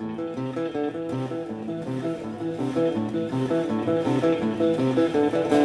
Thank you.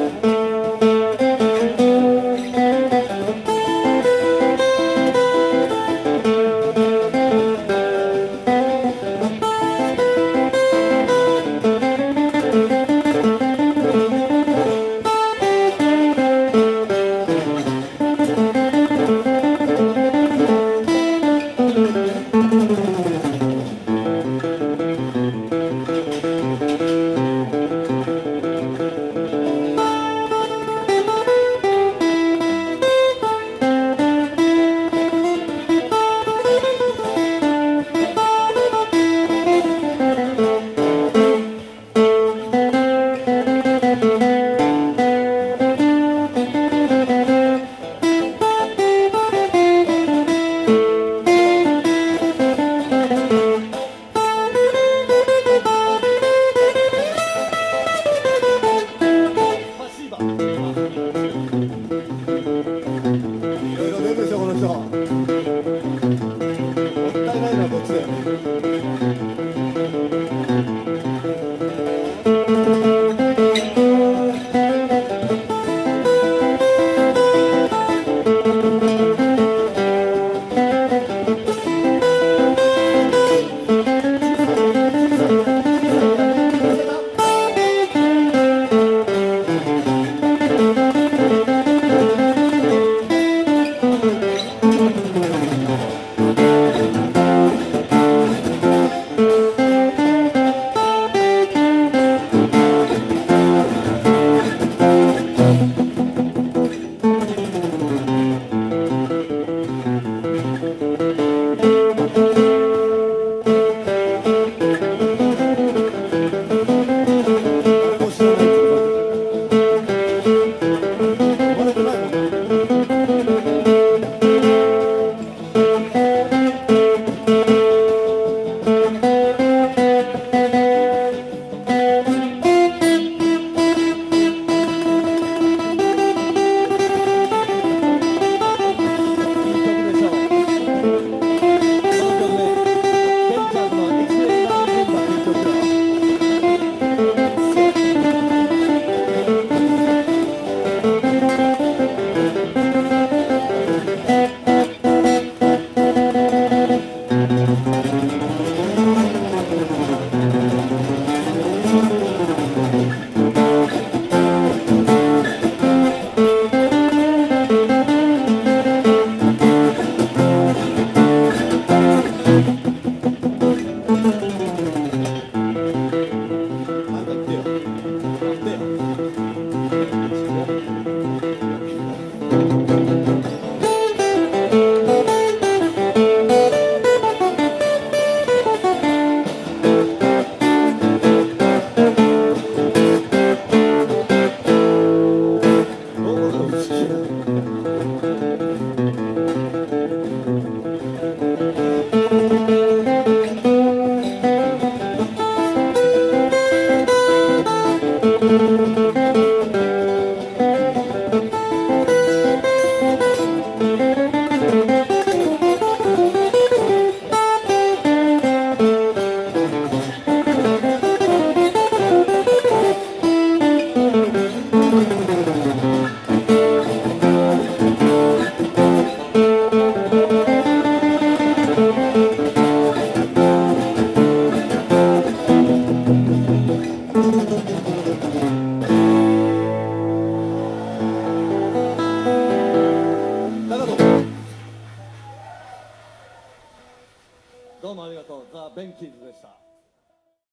banking, sir.